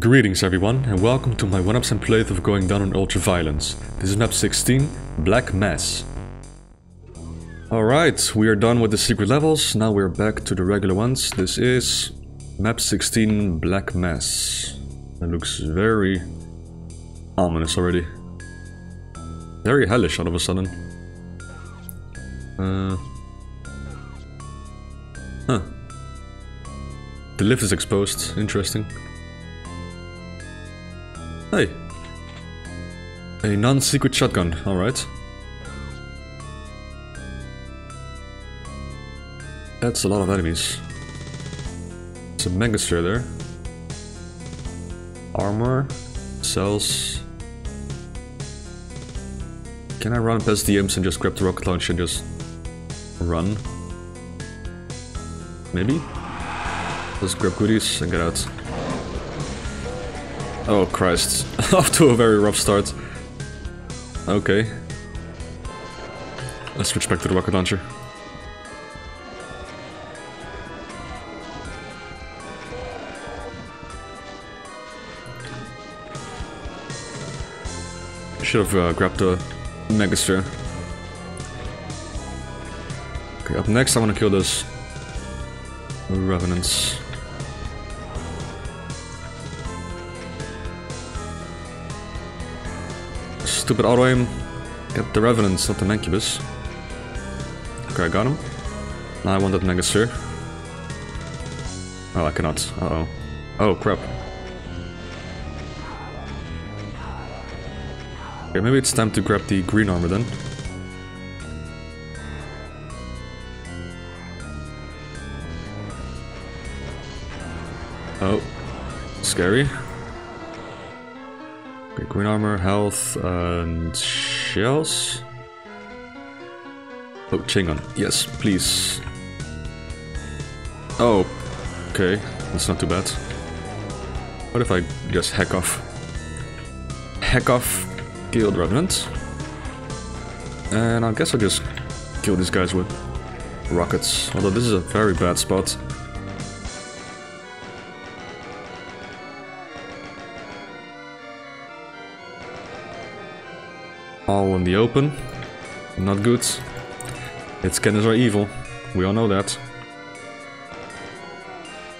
Greetings everyone and welcome to my 100% playthrough of going down on Ultra Violence. This is map 16, Black Mass. Alright, we are done with the secret levels, now we're back to the regular ones. This is map 16, Black Mass. That looks very ominous already. Very hellish all of a sudden. Uh, huh. The lift is exposed, interesting. Hey. A non-secret shotgun, alright. That's a lot of enemies. It's a there. Armor, cells. Can I run past the imps and just grab the rocket launcher and just run? Maybe? Let's grab goodies and get out. Oh Christ, off to a very rough start. Okay. Let's switch back to the rocket launcher. Should have uh, grabbed the Megasphere. Okay, up next I want to kill those Revenants. Stupid auto aim. Get the Revenants, not the Mancubus. Okay, I got him. Now I want that Megasphere. Oh, I cannot. Uh oh. Oh, crap. Okay, maybe it's time to grab the green armor then. Oh, scary. Green armor, health, and shells. Oh, chaingun. Yes, please. Oh, okay. That's not too bad. What if I just hack off? Hack off, the Revenant. And I guess I'll just kill these guys with rockets. Although this is a very bad spot. All in the open. Not good. Its cannons are evil. We all know that.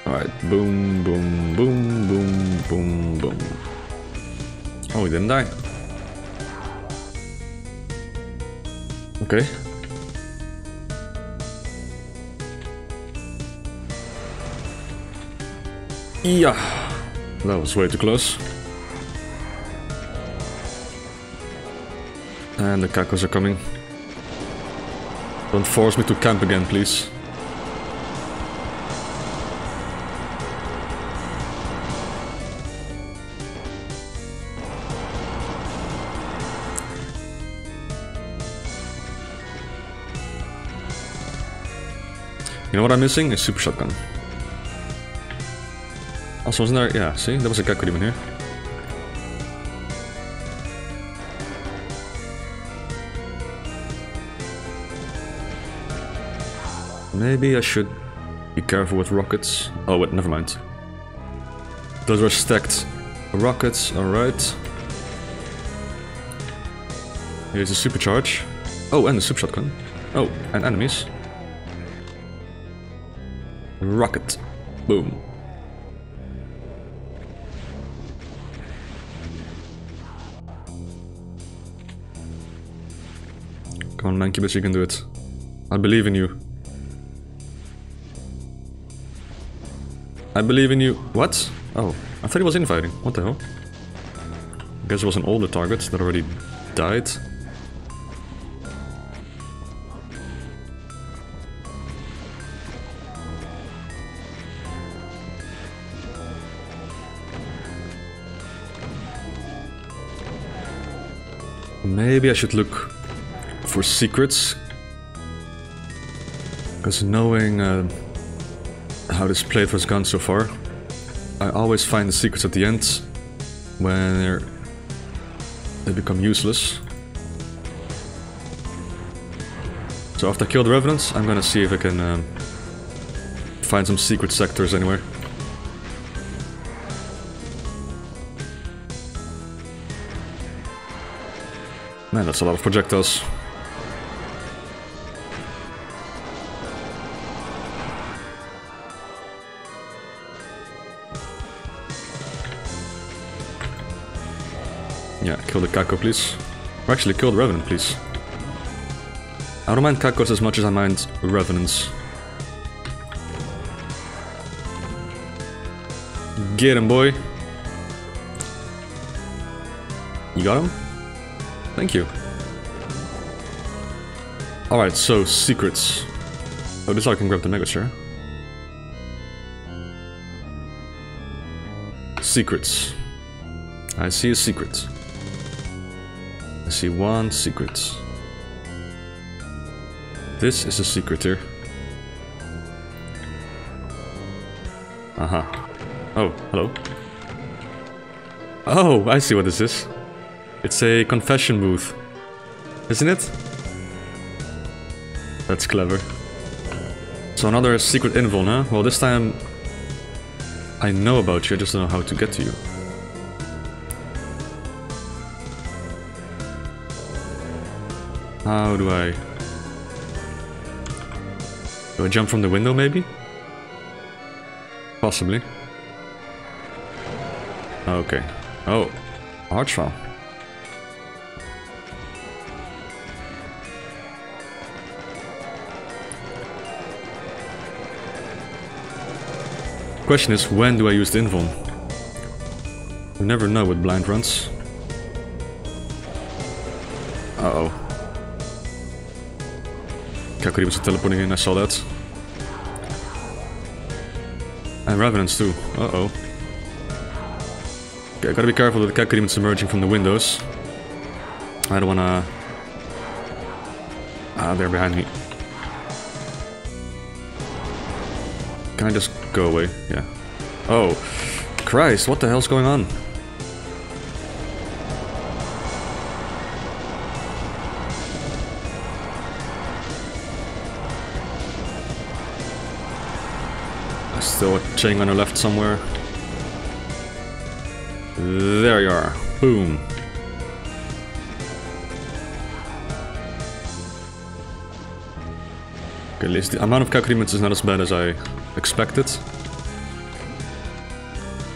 Alright, boom, boom, boom, boom, boom, boom. Oh, he didn't die. Okay. Yeah. That was way too close. And the cacos are coming. Don't force me to camp again, please. You know what I'm missing? A super shotgun. Also, wasn't there? Yeah, see? There was a Gekko demon here. Maybe I should be careful with rockets. Oh, wait, never mind. Those are stacked rockets, alright. Here's a supercharge. Oh, and a super shotgun. Oh, and enemies. Rocket. Boom. Come on, Mancubus, you can do it. I believe in you. I believe in you. What? Oh, I thought he was infighting. What the hell? I guess it was an older target that already died. Maybe I should look for secrets. Because knowing uh, how this playthrough's gone so far. I always find the secrets at the end when they become useless. So after I kill the revenants, I'm gonna see if I can um, find some secret sectors anywhere. Man, that's a lot of projectiles. Yeah, kill the Caco, please. Or actually, kill the Revenant, please. I don't mind Cacos as much as I mind Revenants. Get him, boy. You got him? Thank you. Alright, so, secrets. Oh, this I can grab the Mega Chair. Secrets. I see a secret. I see one secret. This is a secret here. Uh-huh. Oh, hello. Oh, I see what this is. It's a confession booth. Isn't it? That's clever. So another secret invul, huh? Well, this time I know about you, I just don't know how to get to you. How do I... Do I jump from the window, maybe? Possibly. Okay. Oh. Arch-vile. Question is, when do I use the invuln? You never know with blind runs. Uh-oh. Kakaribus are teleporting in, I saw that. And Revenants too. Uh-oh. Okay, gotta be careful with the Kakaribus emerging from the windows. I don't wanna... Ah, they're behind me. Can I just go away? Yeah. Oh. Christ, what the hell's going on? Chain on the left somewhere. There you are. Boom. Okay, at least the amount of Kakarimids is not as bad as I expected.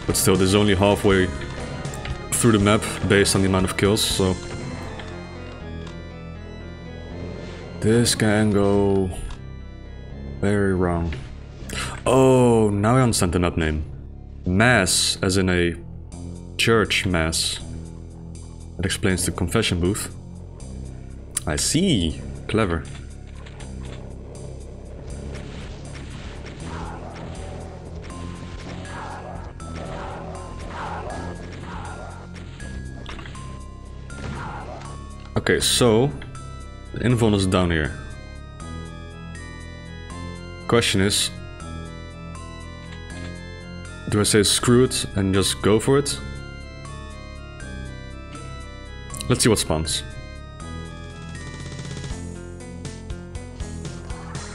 But still, this is only halfway through the map based on the amount of kills, so... This can go very wrong. Oh, now I understand the map name. Mass, as in a church mass. That explains the confession booth. I see. Clever. Okay, so the invuln is down here. Question is, do I say screw it and just go for it? Let's see what spawns.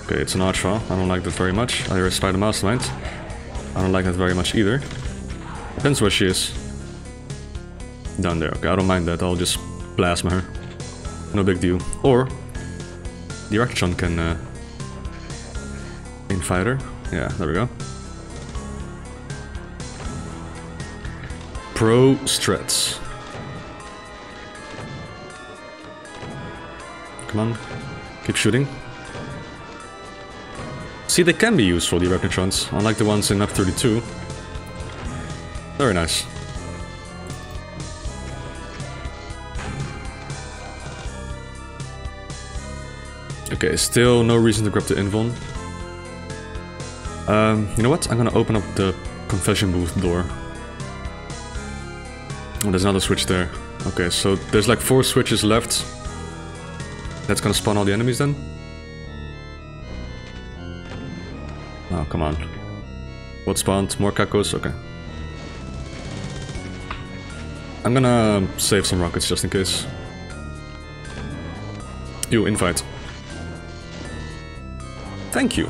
Okay, it's an Arch-vile. I don't like that very much. I respect the Mastermind. I don't like that very much either. Depends where she is. Down there. Okay, I don't mind that. I'll just plasma her. No big deal. Or the Archon can uh, her. Yeah, there we go. Pro strats. Come on, keep shooting. See, they can be useful, the Arachnotrons, unlike the ones in F32. Very nice. Okay, still no reason to grab the Invuln. Um, you know what? I'm gonna open up the confession booth door. Oh, there's another switch there. Okay, so there's like four switches left. That's gonna spawn all the enemies then? Oh, come on. What spawned? More Cacos? Okay. I'm gonna save some rockets just in case. You, invite. Thank you.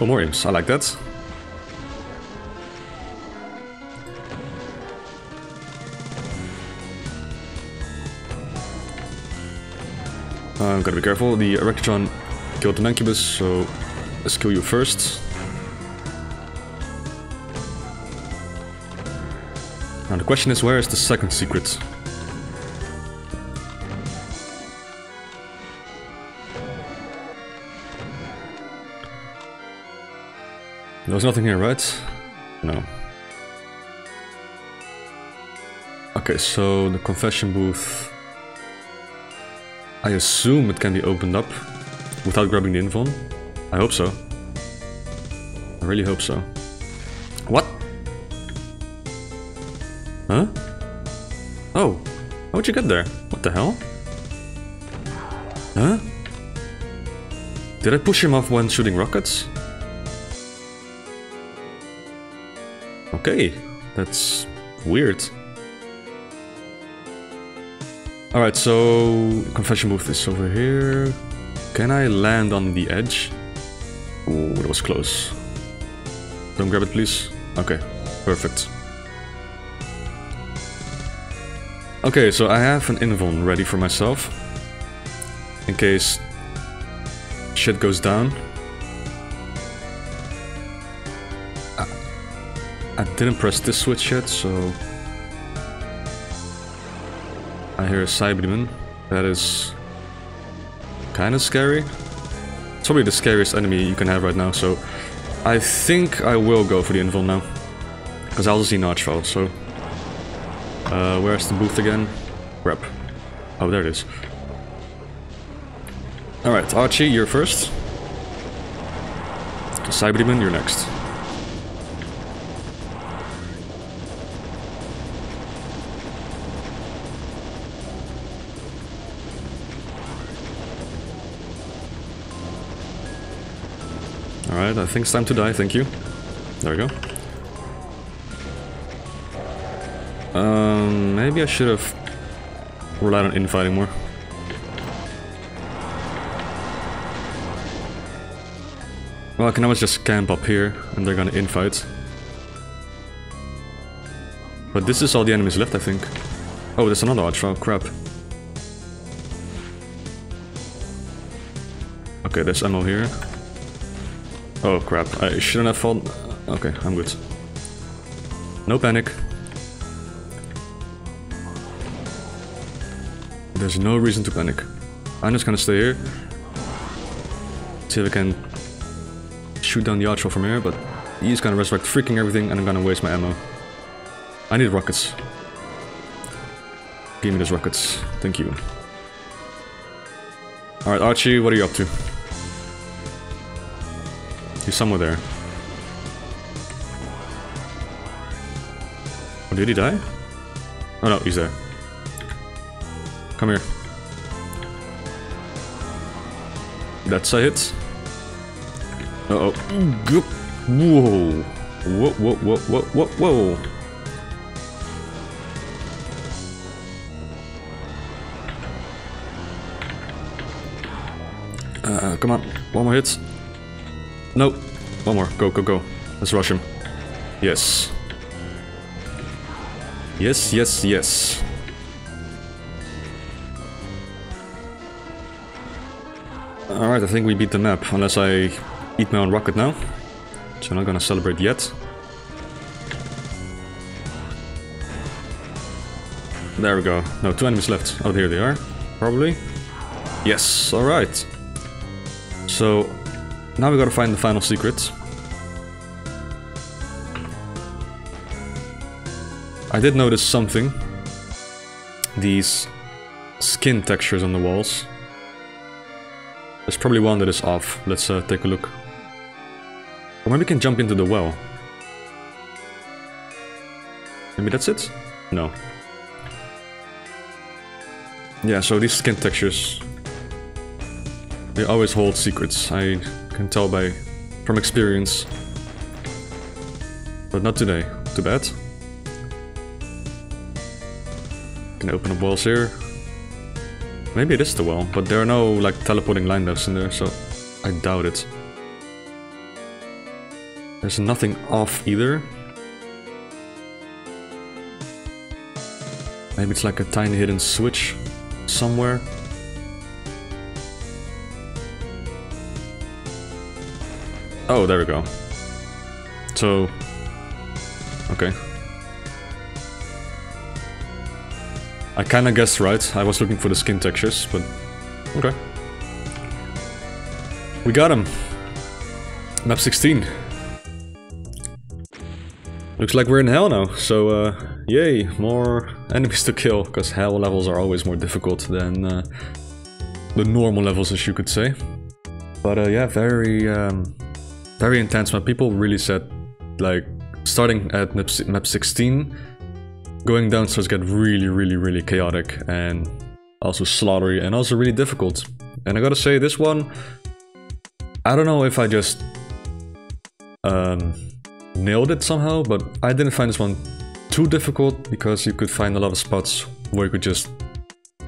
Oh, more imps. I like that. Uh, gotta be careful. The Arachnotron killed an Incubus, so let's kill you first. Now the question is, where is the second secret? There's nothing here, right? No. Okay, so the confession booth... I assume it can be opened up without grabbing the invuln. I hope so. I really hope so. What? Huh? Oh. How'd you get there? What the hell? Huh? Did I push him off when shooting rockets? Okay, that's weird. Alright, so confession booth is over here. Can I land on the edge? Oh, that was close. Don't grab it, please. Okay, perfect. Okay, so I have an invuln ready for myself. In case shit goes down. I, I didn't press this switch yet, so... I hear a Cyberdemon. That is... Kinda scary. It's probably the scariest enemy you can have right now, so... I think I will go for the invuln now. Because I'll see Notchfall, so... Uh, where's the booth again? Rep. Oh, there it is. Alright, Archie, you're first. Cyberdemon, you're next. Alright, I think it's time to die, thank you. There we go. Um, maybe I should have relied on infighting more. Well, I can always just camp up here and they're gonna infight. But this is all the enemies left, I think. Oh, there's another archer, Oh, crap. Okay, there's ammo here. Oh, crap. I shouldn't have fallen. Okay, I'm good. No panic. There's no reason to panic. I'm just gonna stay here. See if I can shoot down the archer from here, but he's gonna resurrect freaking everything and I'm gonna waste my ammo. I need rockets. Give me those rockets. Thank you. Alright, Archie, what are you up to? He's somewhere there. Oh, did he die? Oh no, he's there. Come here. That's a hit. Uh oh. Whoa. Whoa, whoa, whoa, whoa, whoa, whoa. Uh, come on. One more hit. Nope. One more. Go, go, go. Let's rush him. Yes. Yes, yes, yes. Alright, I think we beat the map, unless I eat my own rocket now. So I'm not gonna celebrate yet. There we go. No, two enemies left. Oh, here they are. Probably. Yes, alright. So, now we gotta find the final secrets. I did notice something. These skin textures on the walls. There's probably one that is off. Let's uh, take a look. Or maybe we can jump into the well. Maybe that's it? No. Yeah, so these skin textures... They always hold secrets. I can tell by... from experience. But not today. Too bad. Can open up walls here. Maybe it is the well, but there are no like teleporting line in there, so I doubt it. There's nothing off either. Maybe it's like a tiny hidden switch somewhere. Oh, there we go. So... Okay. I kinda guessed right. I was looking for the skin textures, but... Okay. We got him! Map 16. Looks like we're in hell now, so uh, yay, more enemies to kill, because hell levels are always more difficult than uh, the normal levels, as you could say. But uh, yeah, very, um, very intense map. People really said, like, starting at map, map 16, going down starts get really, really, really chaotic and also slaughtery and also really difficult. And I gotta say, this one, I don't know if I just um, nailed it somehow, but I didn't find this one too difficult because you could find a lot of spots where you could just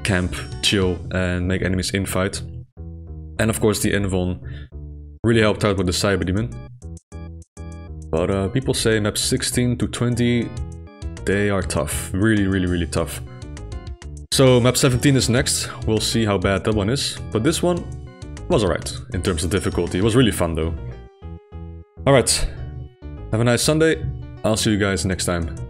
camp, chill, and make enemies infight. And of course the Invuln really helped out with the Cyber Demon. But uh, people say maps 16 to 20, they are tough. Really, really, really tough. So map 17 is next. We'll see how bad that one is. But this one was alright in terms of difficulty. It was really fun though. Alright, have a nice Sunday. I'll see you guys next time.